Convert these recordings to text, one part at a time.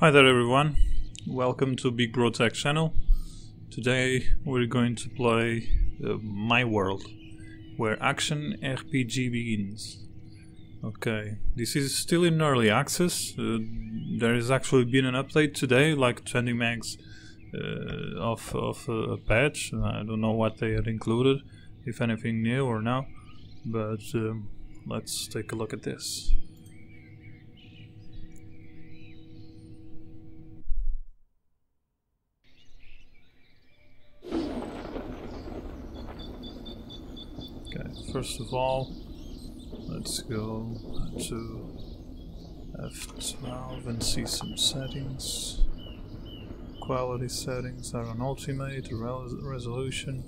Hi there everyone, welcome to Big Bro Tech channel. Today we're going to play uh, My World, where action RPG begins. Okay, this is still in early access. Uh, there has actually been an update today, like 20 megs of, of uh, a patch. I don't know what they had included, if anything new or no, but um, let's take a look at this. Okay, first of all, let's go to F12 and see some settings. Quality settings are on ultimate, res resolution,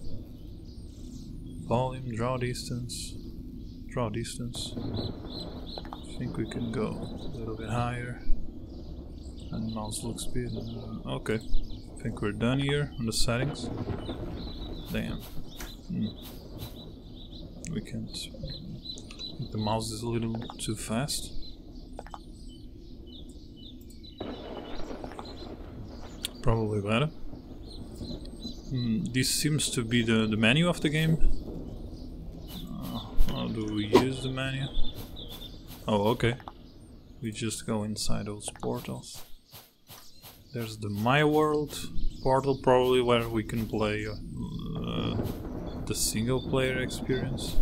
volume, draw distance, draw distance. I think we can go a little bit higher. And mouse look speed. uh, okay, I think we're done here on the settings. Damn. Hmm we can't. The mouse is a little too fast. Probably better. Hmm, this seems to be the, the menu of the game. Uh, how do we use the menu? Oh, okay. We just go inside those portals. There's the My World portal, probably where we can play uh, the single player experience.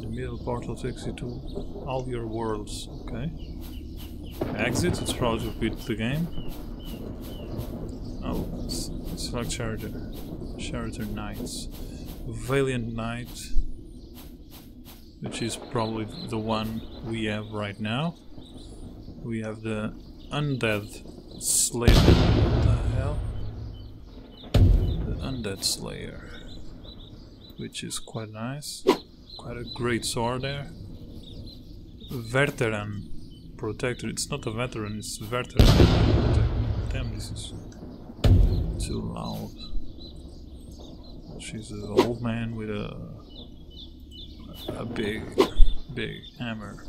The middle portal takes you to all your worlds. Okay. Exit, it's probably to beat the game. Select Charter. Charter Knights. Valiant Knight. Which is probably the one we have right now. We have the Undead Slayer. What the hell? The Undead Slayer which is quite nice. Quite a great sword there. Veteran protector. It's not a veteran, it's veteran protector. Damn, this is too loud. She's an old man with a a big, big hammer.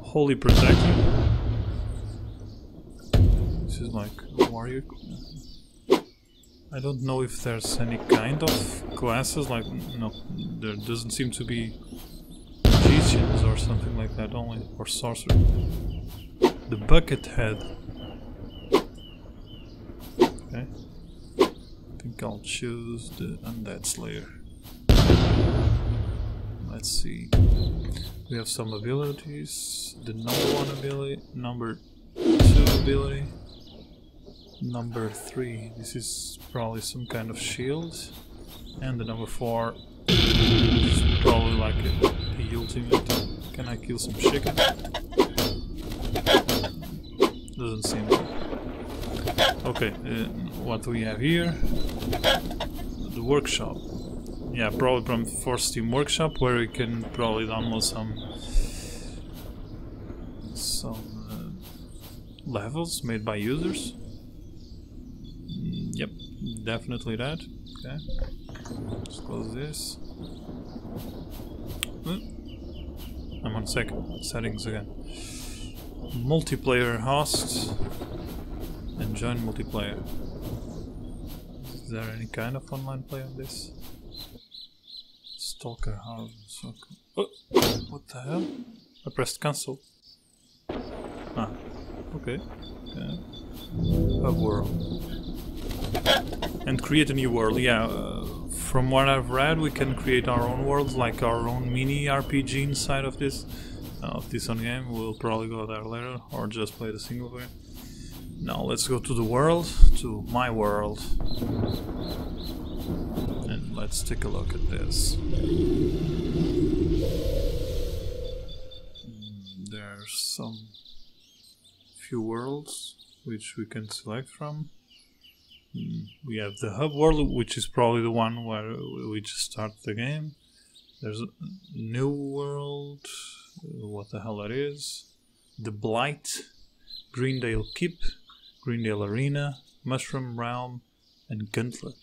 Holy protector. This is like a warrior. I don't know if there's any kind of classes, like, no, there doesn't seem to be magicians or something like that, only, or sorcerer. The bucket head. Okay. Think I'll choose the Undead Slayer. Let's see. We have some abilities. The number one ability, number two ability. Number three, this is probably some kind of shield. And the number four is probably like a, ultimate. Can I kill some chicken? Doesn't seem. Okay, uh, what do we have here? The workshop. Yeah, probably from for Steam Workshop where we can probably download some some uh, levels made by users. Mm, Yep, definitely that. Okay. Let's close this. I'm on second settings again. Multiplayer host and join multiplayer. Is there any kind of online play on this? Stalker house. Okay. Oh, what the hell? I pressed cancel. Ah, okay. okay. A world and create a new world. Yeah, uh, from what I've read, we can create our own worlds, like our own mini RPG inside of this uh, of this on game. We'll probably go there later, or just play the single player. Now let's go to the world, to my world, and let's take a look at this. There's some few worlds which we can select from. Mm, We have the hub world, which is probably the one where we just start the game. There's a new world, what the hell that is. The Blight, Greendale Keep, Greendale Arena, Mushroom Realm, and Gauntlet.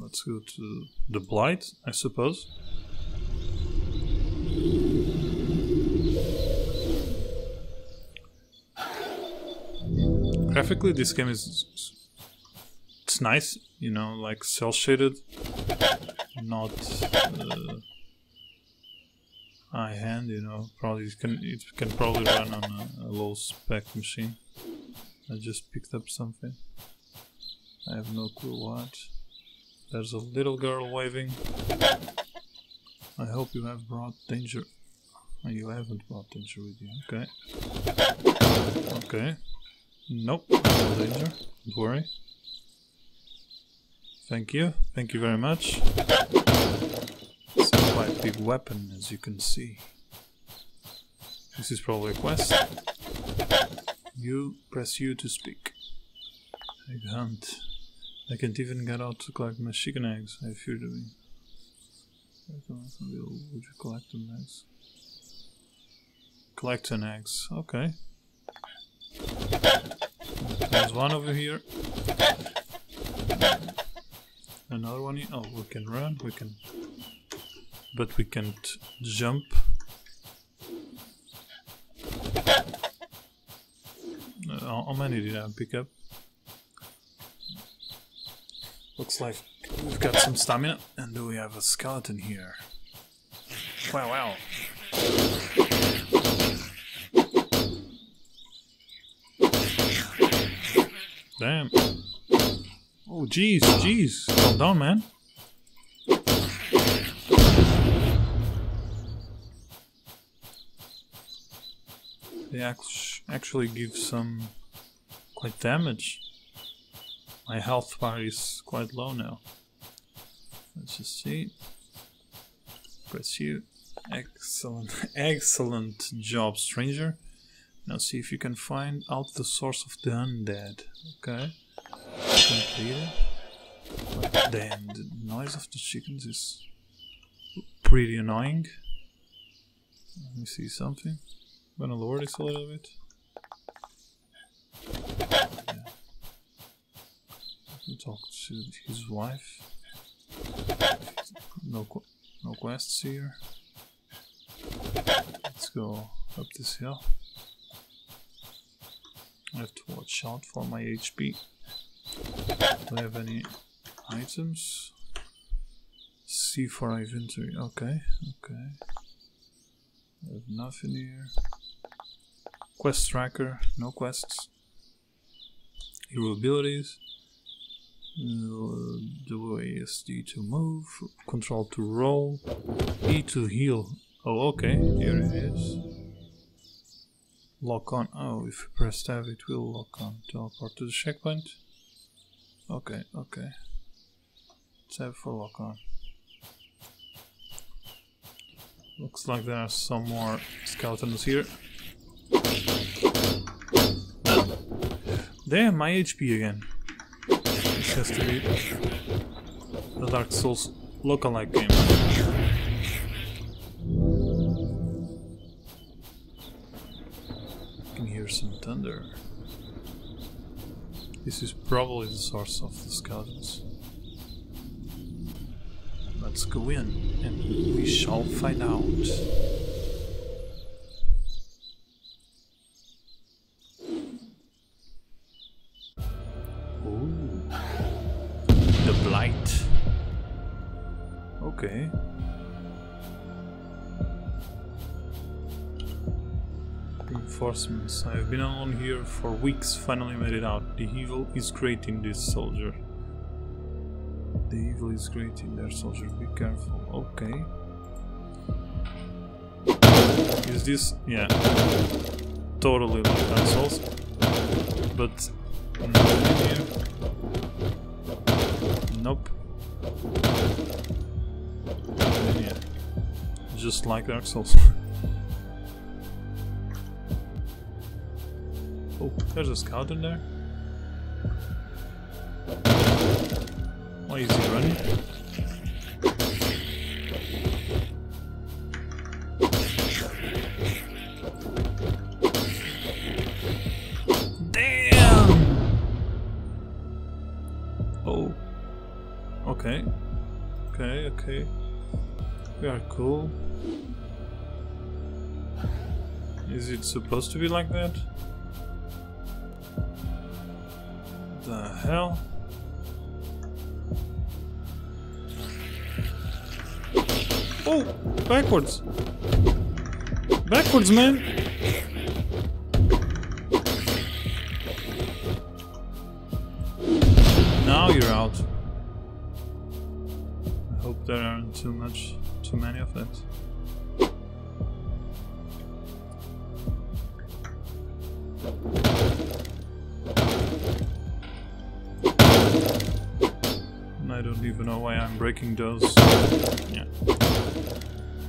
let's go to the Blight, I suppose. Graphically, this game is it's nice, you know, like cell shaded, not uh, high hand. You know, probably it can it can probably run on a, a low spec machine. I just picked up something. I have no clue what. There's a little girl waving. I hope you have brought danger. Oh, you haven't brought danger with you. Okay. Okay. Nope. No danger. Don't worry. Thank you. Thank you very much. Quite big weapon, as you can see. This is probably a quest. You press U to speak. Egg hunt. I can't even get out to collect my chicken eggs. I fear doing. Would you collect them eggs? Collect an eggs. Okay. There's one over here. Another one here. Oh, we can run. We can. But we can't jump. Uh, how many did I pick up? Looks like we've got some stamina. And do we have a skeleton here? Wow, wow. Damn. Oh, jeez, jeez. Calm down, man. Actually give some quite damage. My health bar is quite low now. Let's just see. Press you. Excellent, excellent job, stranger. Now see if you can find out the source of the undead. Okay. Completed. But damn, the noise of the chickens is pretty annoying. Let me see something. Gonna lower this a little bit. Yeah. Let me talk to his wife. No, no quests here. Let's go up this hill. I have to watch out for my HP. Do I have any items? C for inventory. Okay, okay. I have nothing here. Quest tracker, no quests. Hero abilities. Uh, WASD to move, control to roll, E to heal. Oh, okay, here it is. Lock on. Oh, if you press tab, it will lock on. Teleport to the checkpoint. Okay, okay. Tab for lock on. Looks like there are some more skeletons here. Damn, my HP again. This has to be the Dark Souls lookalike game. I can hear some thunder. This is probably the source of the skeletons. Let's go in and we shall find out. Okay. Reinforcements. I've been alone here for weeks, finally made it out. The evil is great in this soldier. The evil is great in their soldier, be careful. Okay. Is this... yeah. Totally like Souls. But... Mm, nope. Yeah. Just like Dark Souls. oh, there's a scout in there. Why is he running? Cool. Is it supposed to be like that? The hell? Oh! Backwards! Backwards, man! I don't even know why I'm breaking those. Yeah.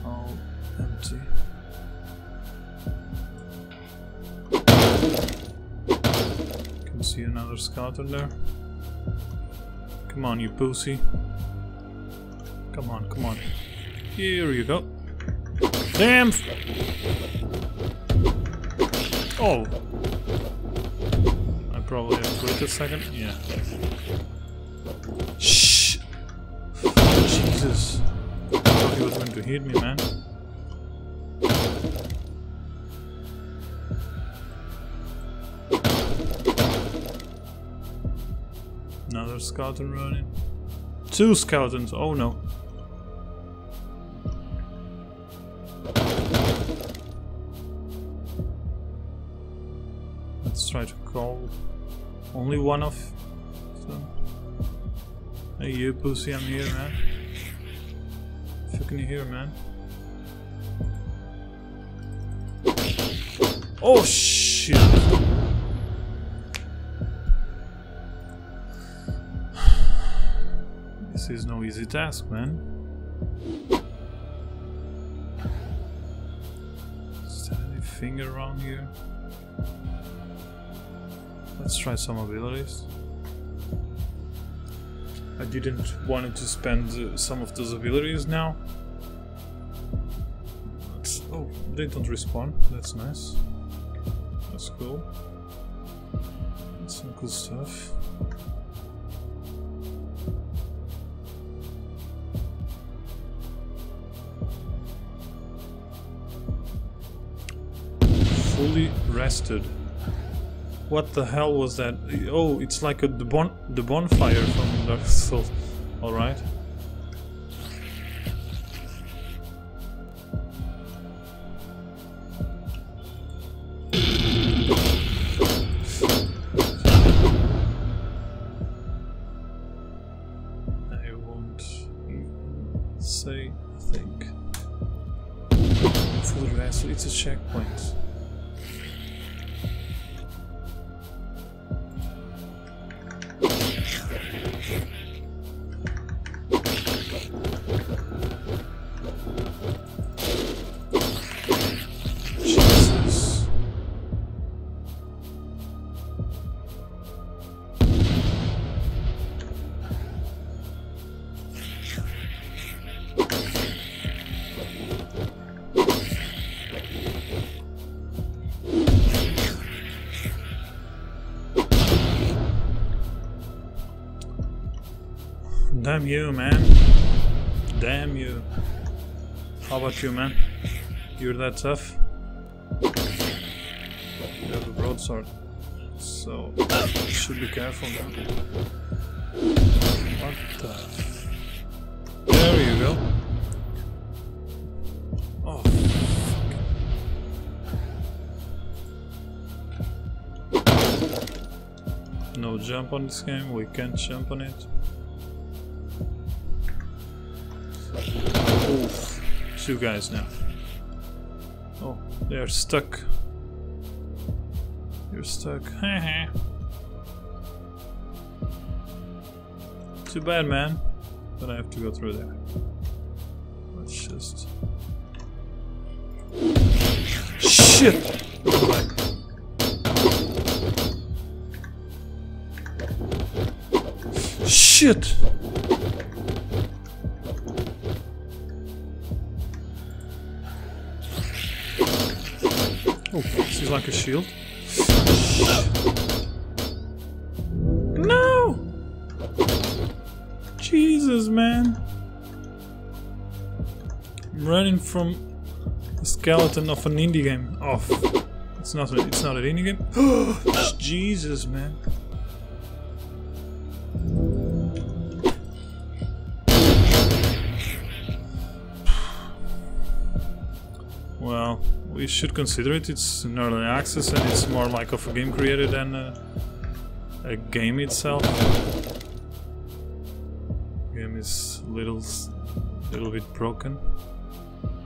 All empty. Can see another scout in there. Come on, you pussy. Come on, come on. Here you go. Damn! Oh! I probably have to wait a second. Yeah. Jesus. I thought he was going to hit me, man. Another skeleton running. Two skeletons, oh no. Let's try to call only one of them. Hey you pussy, I'm here man. Fucking here man. Oh shit! This is no easy task, man. Is there anything around here? Let's try some abilities. I didn't want to spend uh, some of those abilities now. Let's- oh, they don't respawn. That's nice. That's cool. That's some cool stuff. Fully rested. What the hell was that? Oh, it's like a, the, bon the bonfire from Dark Souls. Alright. Damn you, man. Damn you. How about you, man? You're that tough? You have a broadsword. So, you should be careful now. What the? There you go. Oh, fuck. No jump on this game, we can't jump on it. Two guys now. Oh, they're stuck. You're stuck. Too bad, man. But I have to go through there. Let's just. Shit! Shit! Like a shield. No! Jesus, man. I'm running from the skeleton of an indie game. Off. It's not. A, it's not an indie game. Jesus, man. We should consider it. It's an early access and it's more like of a game creator than a, a game itself. Game is little, little bit broken.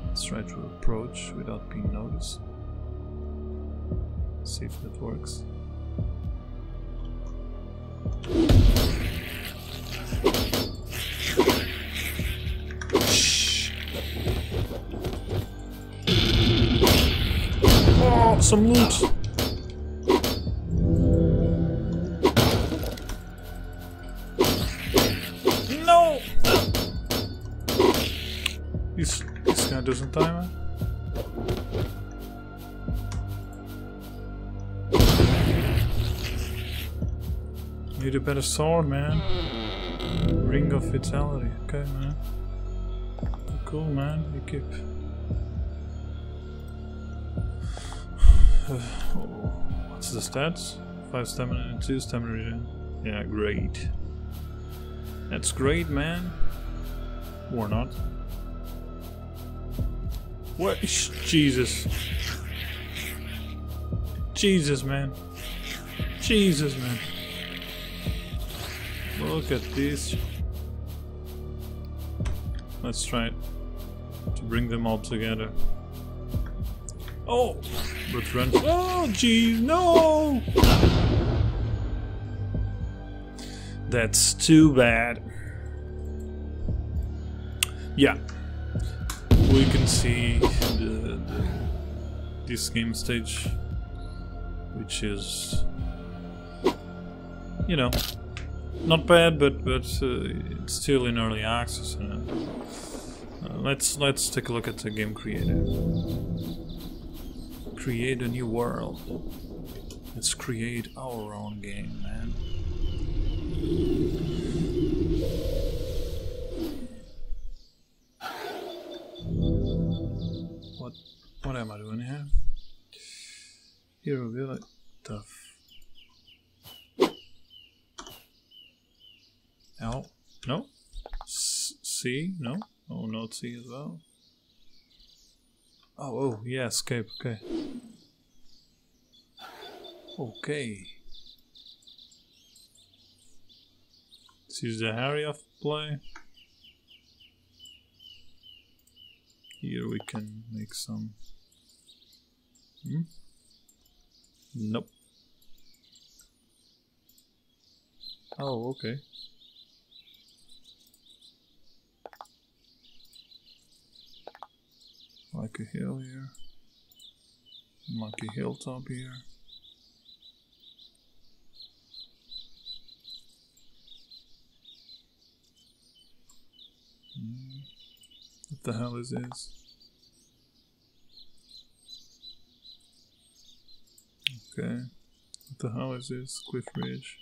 Let's try to approach without being noticed. See if that works. Some loot. No. He's he's gonna do some timer. Need a better sword, man. Ring of Vitality. Okay, man. Cool, man. You keep. What's the stats? 5 stamina and 2 stamina regen. Yeah, great. That's great, man. Or not. What? Jesus. Jesus, man. Jesus, man. Look at this. Let's try to bring them all together. Oh! But run. Oh, gee, no! That's too bad. Yeah. We can see the, the this game stage, which is, you know, not bad, but but uh, it's still in early access. Uh, uh, let's let's take a look at the game creator. Create a new world. Let's create our own game, man. What what am I doing here? Here be like tough. L? No? C? No? Oh, not C as well. Oh, oh, yeah, escape, okay. Okay. Let's use the Harry of play. Here we can make some. Hmm? Nope. Oh, okay. Like a hill here. Like a hilltop here. Hmm. What the hell is this? Okay. What the hell is this? Cliff Ridge.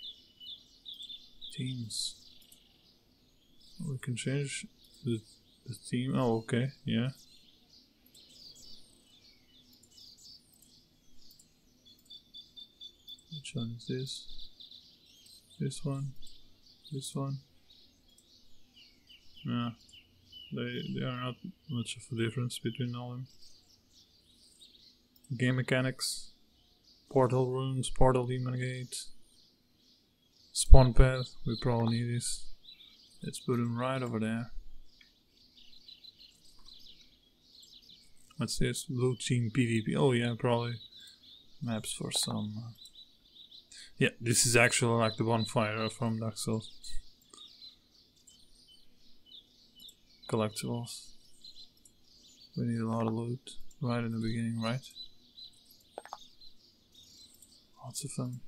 Teams. We can change the, the theme. Oh, okay. Yeah. One is this? This one? This one? Yeah, they, they are not much of a difference between all of them. Game mechanics, portal rooms, portal demon gate, spawn pad, we probably need this. Let's put him right over there. What's this? Blue team PvP. Oh yeah, probably maps for some. Uh, Yeah, this is actually like the bonfire from Dark Souls. Collectibles. We need a lot of loot right in the beginning, right? Lots of them.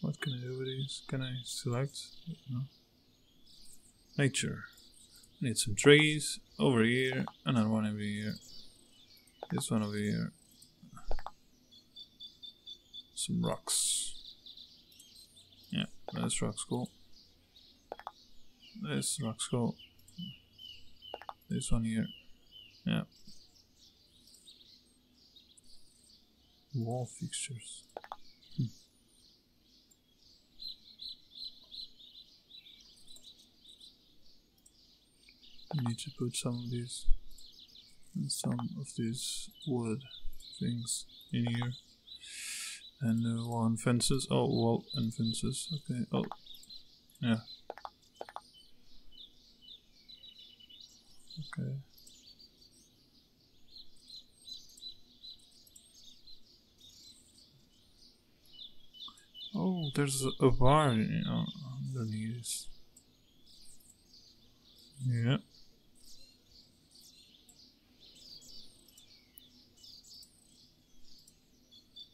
What can I do with these? Can I select? No. Nature. Need some trees over here, another one over here. This one over here some rocks. Yeah, that's rocks cool. this rocks cool. This one here. Yeah. Wall fixtures. Hmm. Need to put some of these and some of these wood things in here. And uh, and fences. Oh, wall and fences. Okay. Oh, yeah. Okay. Oh, there's a, bar underneath. Yeah.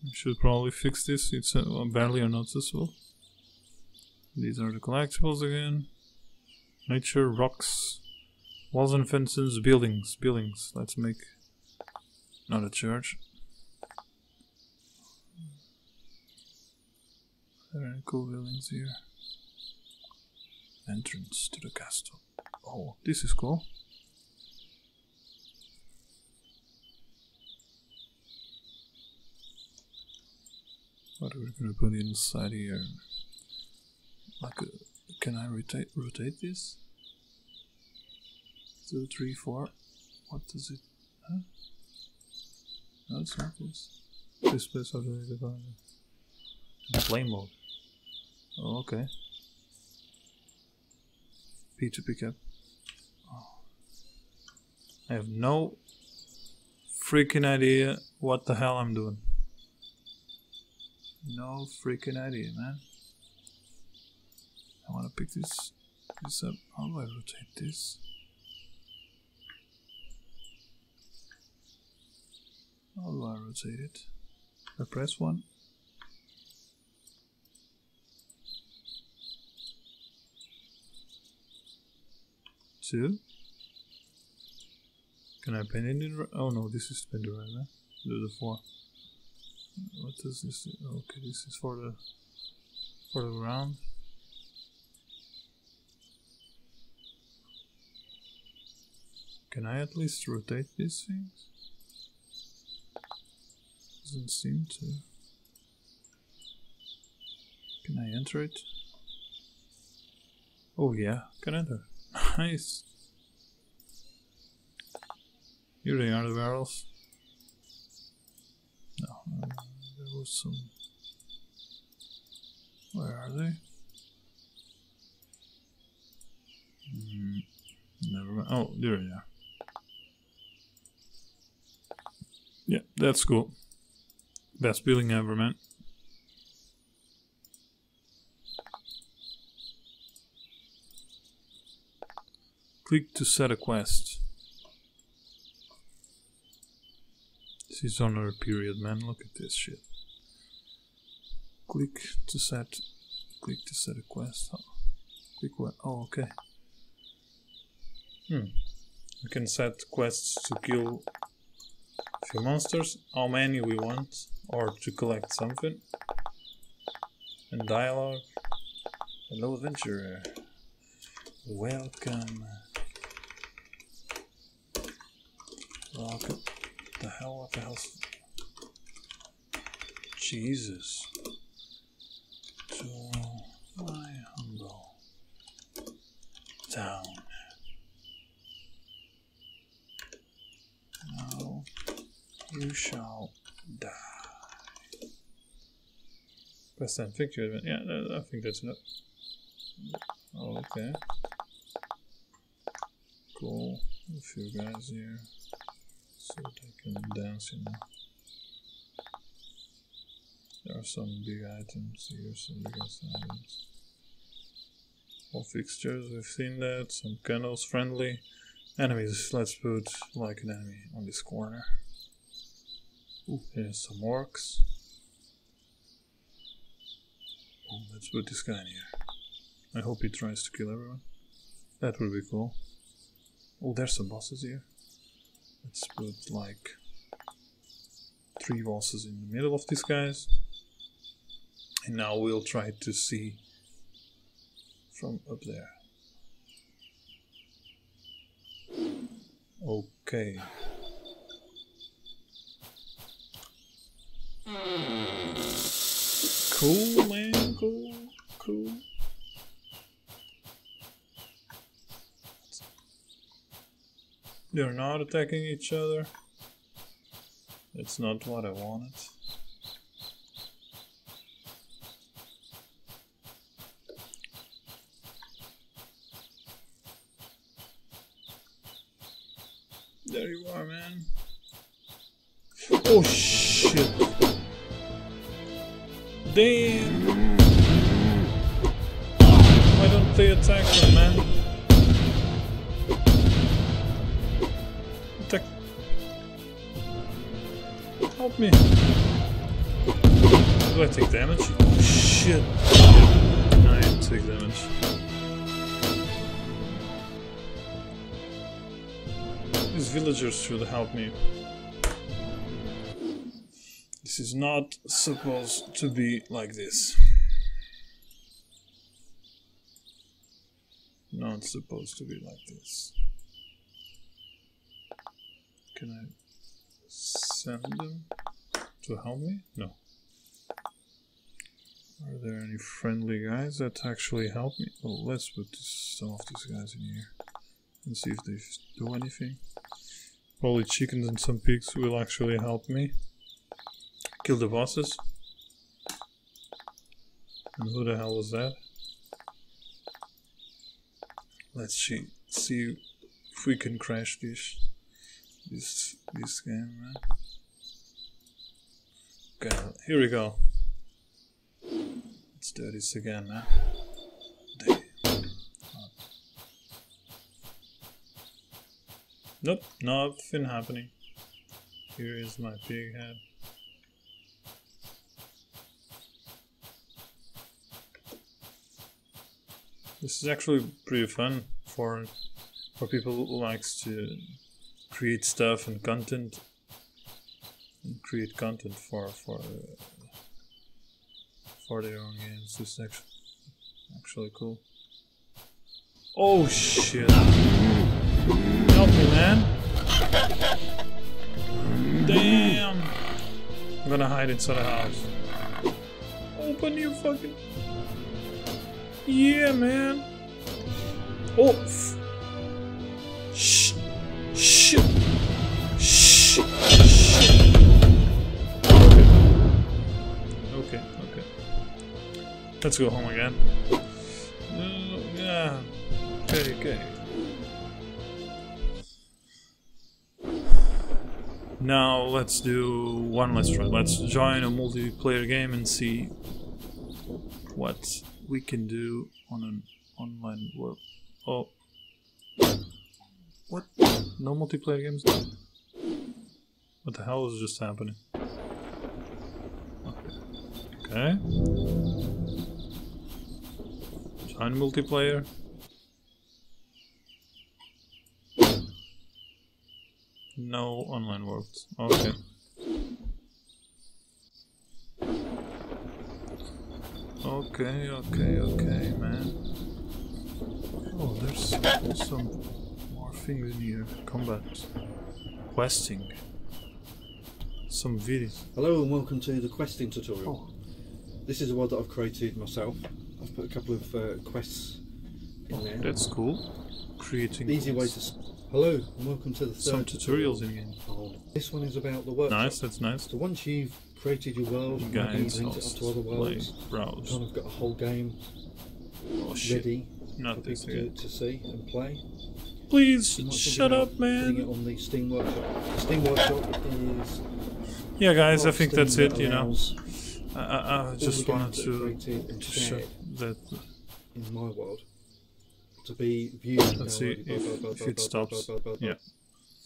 I should probably fix this. It's uh, barely unnoticeable. These are the collectibles again. Nature, rocks, walls and fences, buildings, buildings. Let's make not a church. Very cool buildings here. Entrance to the castle. Oh, this is cool. What are we gonna put inside here? Like, a, can I rotate rotate this? Two, three, four. What does it? Huh? No, it's not this. This place already defined. Play mode. Oh, okay. P to pick up. Oh. I have no freaking idea what the hell I'm doing. No freaking idea, man. I want to pick this this up. How do I rotate this? How do I rotate it? I press one. Two. Can I pin it Oh no, this is the right, man. Do the four. What does this? do? Okay, this is for the for the ground. Can I at least rotate these things? Doesn't seem to. Can I enter it? Oh yeah, can enter. Nice. Here they are, the barrels. No, there was some. Where are they? Hmm, never mind. Oh, there they are. Yeah, that's cool. Best building ever, man. Click to set a quest. Is on our period, man. Look at this shit. Click to set. Click to set a quest. Oh, click what? Oh, okay. Hmm. We can set quests to kill a few monsters, how many we want, or to collect something. And dialogue. Hello, adventurer. Welcome. Welcome. The hell? What the hell's. Jesus. To my humble town. Now you shall die. Press that victory. Yeah, I think that's enough. Okay. Cool. A few guys here. So they can dance, know. There are some big items here, some big items. All fixtures, we've seen that. Some candles, friendly. Enemies, let's put like an enemy on this corner. Ooh, here's some orcs. Oh, let's put this guy in here. I hope he tries to kill everyone. That would be cool. Oh, there's some bosses here. Let's put like three bosses in the middle of these guys. And now we'll try to see from up there. Okay. Cool, man. Cool, cool. They're not attacking each other. That's not what I wanted. There you are, man. Oh shit. Damn. Villagers should help me. This is not supposed to be like this. Not supposed to be like this. Can I send them to help me? No. Are there any friendly guys that actually help me? Well, let's put some of these guys in here and see if they do anything. Probably chickens and some pigs will actually help me kill the bosses. And who the hell was that? Let's see, see if we can crash this this this game. Okay, here we go. Let's do this again, man. Damn. Nope, nothing happening. Here is my pig head. This is actually pretty fun for for people who likes to create stuff and content and create content for for uh, for their own games. This is actually actually cool. Oh shit! Man! Damn! I'm gonna hide inside the house. Open you fucking. Yeah, man. Oh. Shh. Shit. Shit. Shit. Okay. Okay. Okay. Let's go home again. Now let's do one last try. Let's join a multiplayer game and see what we can do on an online world. Oh. What? No multiplayer games? What the hell is just happening? Okay. Join multiplayer. No online worlds. Okay. Okay, okay, okay, man. Oh, there's some more things in here. Combat. Questing. Some videos. Hello and welcome to the questing tutorial. Oh. This is a world that I've created myself. I've put a couple of uh, quests in there. That's cool. Creating easy ways to. Hello and welcome to the third some tutorials in game. Oh, this one is about the workshop. Nice, that's nice. So once you've created your world, maybe you've linked it up to other worlds, browse. kind of got a whole game Oh shit. ready Not for people to, to see and play. Please, You shut up, Putting it man. on the Steam Workshop. Steam Workshop is. Yeah, guys, I think Steam that's that it, you know. I, I, I just wanted games that are to show that. in my world to be viewed. Let's see if- if it stops. Yeah.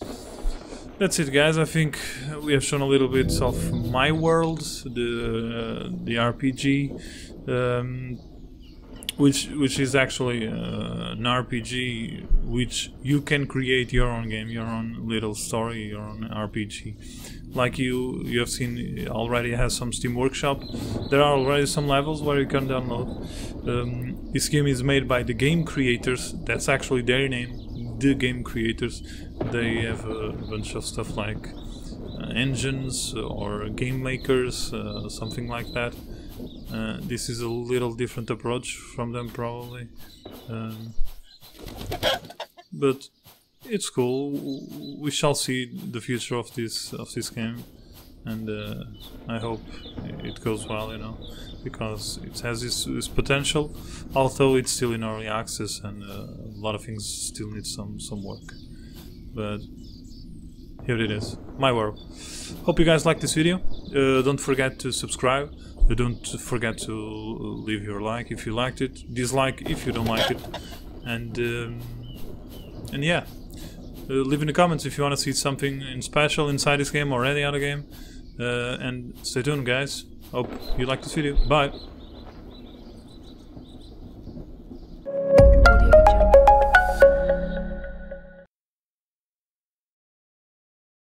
That's it, guys. I think we have shown a little bit of my world, the uh, the RPG, um, which which is actually uh, an RPG which you can create your own game, your own little story, your own RPG. Like you you have seen, already has some Steam Workshop. There are already some levels where you can download. Um, this game is made by the game creators. That's actually their name, the game creators. They have a bunch of stuff like uh, engines or game makers, uh, something like that. Uh, this is a little different approach from them, probably. Um, but it's cool. We shall see the future of this of this game, and uh, I hope it goes well. You know, because it has this, this potential, although it's still in early access and uh, a lot of things still need some some work. But here it is, my world. Hope you guys like this video. Uh, don't forget to subscribe. Uh, don't forget to leave your like if you liked it, dislike if you don't like it, and um, and yeah. Uh, leave in the comments if you want to see something in special inside this game or any other game. Uh, and stay tuned, guys. Hope you like this video. Bye.